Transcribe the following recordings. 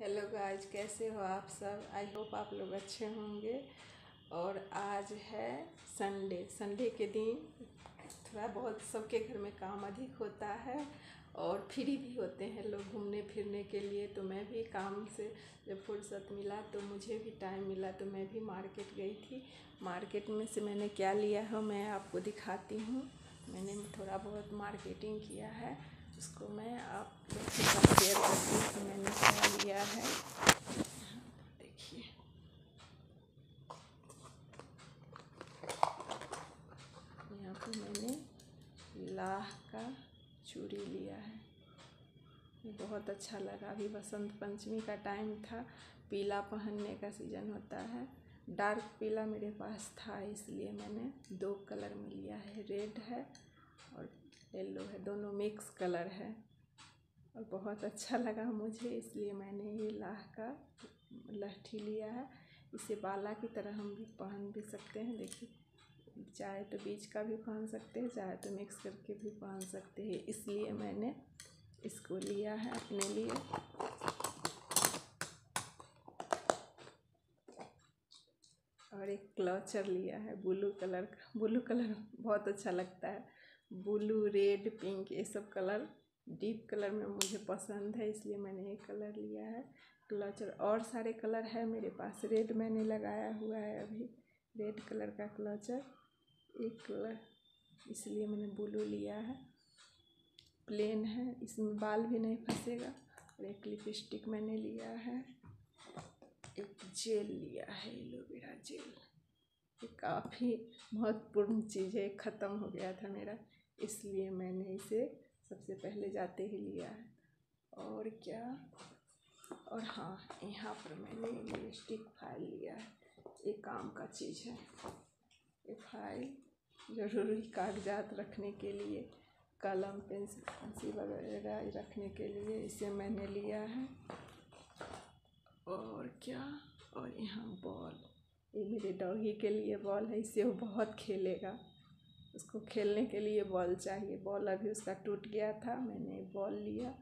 Hello guys कैसे हो आप सब? आई होप आप लोग अच्छे होंगे। और आज है संडे। संडे के दिन थोड़ा बहुत सबके घर में काम अधिक होता है और फ्री भी होते हैं लोग घूमने फिरने के लिए। तो मैं भी काम से जब फुर्सत मिला तो मुझे भी टाइम मिला तो मैं भी मार्केट गई थी। मार्केट में से मैंने क्या लिया है मैं आपको दिखाती हूँ। मैंने थोड़ा बहुत मार्केटिंग किया है, उसको मैं आप लोग के साथ शेयर करती हूँ कि मैंने क्या लिया है देखिए यहाँ पे मैंने लाह का चूड़ी लिया है। बहुत अच्छा लगा। अभी बसंत पंचमी का टाइम था। पीला पहनने का सीज़न होता है। डार्क पीला मेरे पास था, इसलिए मैंने दो कलर में लिया है। रेड है और येलो है। दोनों मिक्स कलर है। और बहुत अच्छा लगा मुझे, इसलिए मैंने ये लाह का लहठी लिया है। इसे बाला की तरह हम भी पहन भी सकते हैं। देखिए। चाहे तो बीच का भी पहन सकते हैं चाहे तो मिक्स करके भी पहन सकते हैं। इसलिए मैंने इसको लिया है अपने लिए। और एक क्लचर लिया है, ब्लू कलर का। ब्लू कलर बहुत अच्छा लगता है। ब्लू, रेड, पिंक, ये सब कलर, डीप कलर में मुझे पसंद है, इसलिए मैंने ये कलर लिया है। क्लचर और सारे कलर है मेरे पास। रेड मैंने लगाया हुआ है अभी, रेड कलर का क्लचर। एक इसलिए मैंने ब्लू लिया है। प्लेन है, इसमें बाल भी नहीं फंसेगा। और एक लिपस्टिक मैंने लिया है। एक जेल लिया है एलोवेरा जेल। ये काफ़ी महत्वपूर्ण चीज़ है, ख़त्म हो गया था मेरा। इसलिए मैंने इसे सबसे पहले जाते ही लिया है। और क्या? और हाँ यहाँ पर मैंने लिपस्टिक फ़ाइल लिया है। ये काम का चीज़ है। फ़ाइल ज़रूरी कागजात रखने के लिए, कलम, पेंसिल पेंसिल वगैरह रखने के लिए इसे मैंने लिया है। और क्या? और यहाँ बॉल। ये मेरे डॉगी के लिए बॉल है इससे वो बहुत खेलेगा। उसको खेलने के लिए बॉल चाहिए। बॉल अभी उसका टूट गया था, मैंने बॉल लिया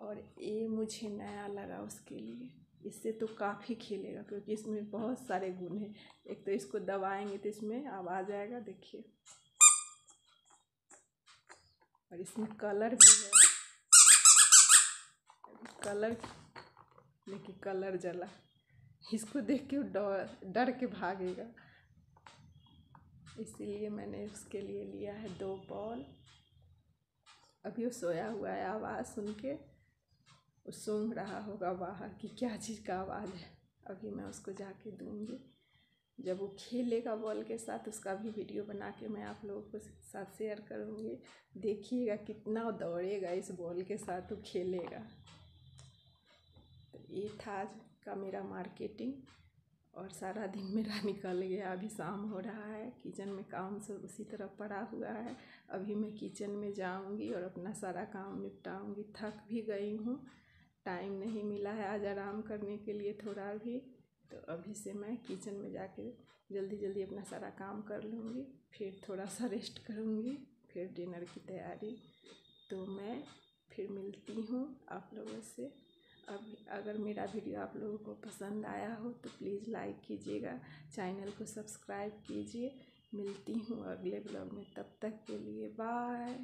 और ये मुझे नया लगा उसके लिए। इससे तो काफ़ी खेलेगा, क्योंकि इसमें बहुत सारे गुण हैं। एक तो इसको दबाएँगे तो इसमें आवाज़ आएगा देखिए। और इसमें कलर भी है। कलर, देखिए, कलर जला। इसको देख के डर डर के भागेगा। इसीलिए मैंने उसके लिए लिया है दो बॉल। अभी वो सोया हुआ है आवाज़ सुन के। वो सूंघ रहा होगा बाहर कि क्या चीज़ का आवाज़ है। अभी मैं उसको जाके दूँगी। जब वो खेलेगा बॉल के साथ, उसका भी वीडियो बना के मैं आप लोगों को साथ शेयर करूँगी। देखिएगा कितना दौड़ेगा इस बॉल के साथ, वो खेलेगा। तो ये था आज का मेरा मार्केटिंग। और सारा दिन मेरा निकल गया। अभी शाम हो रहा है। किचन में काम सब उसी तरह पड़ा हुआ है। अभी मैं किचन में जाऊँगी और अपना सारा काम निपटाऊँगी। थक भी गई हूँ। टाइम नहीं मिला है आज आराम करने के लिए थोड़ा भी तो अभी से मैं किचन में जाके जल्दी जल्दी अपना सारा काम कर लूँगी, फिर थोड़ा सा रेस्ट करूँगी, फिर डिनर की तैयारी। तो मैं फिर मिलती हूँ आप लोगों से। अब अगर मेरा वीडियो आप लोगों को पसंद आया हो तो प्लीज़ लाइक कीजिएगा चैनल को सब्सक्राइब कीजिए। मिलती हूँ अगले ब्लॉग में, तब तक के लिए बाय